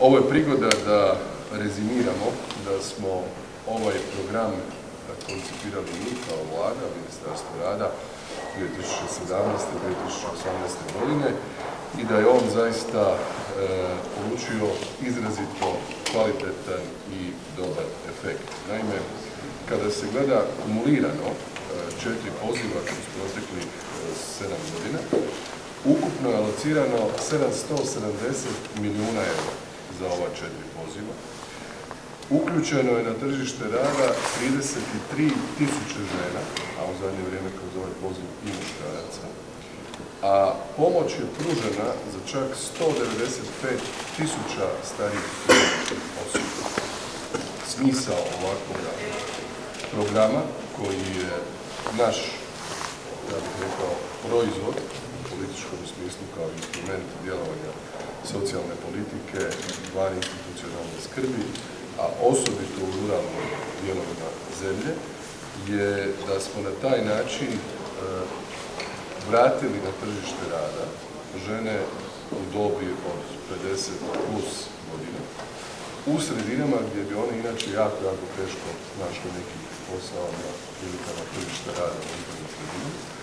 Ovo je prigoda da rezimiramo da smo ovaj program koncipirali mi kao Vlada, Ministarstvo rada 2017. 2018. godine i da je on zaista e, polučio izrazito kvalitetan i dobar efekt. Naime, kada se gleda kumulirano e, četiri poziva kroz proteklih e, sedam godina, ukupno je alocirano 770 milijuna eura za ova četiri poziva. Uključeno je na tržište rada 33 tisuće žena, a u zadnje vrijeme kroz ovaj poziv i muškaraca, a pomoć je pružena za čak 195 tisuća starijih osoba. Smisao ovakvog programa koji je naš, ja bih rekao, proizvod u političkom smislu kao instrument djelovanja socijalne politike, van institucionalne skrbi, a osobito u ruralnim dijelovima zemlje, je da smo na taj način e, vratili na tržište rada žene u dobi od 50 plus godina u sredinama gdje bi one inače jako, jako teško našli neki posao na prilikama tržišta rada u sredinu